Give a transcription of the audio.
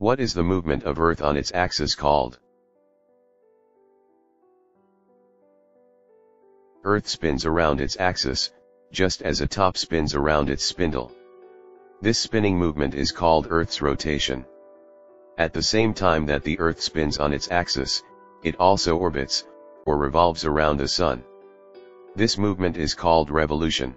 What is the movement of Earth on its axis called? Earth spins around its axis, just as a top spins around its spindle. This spinning movement is called Earth's rotation. At the same time that the Earth spins on its axis, it also orbits, or revolves around the Sun. This movement is called revolution.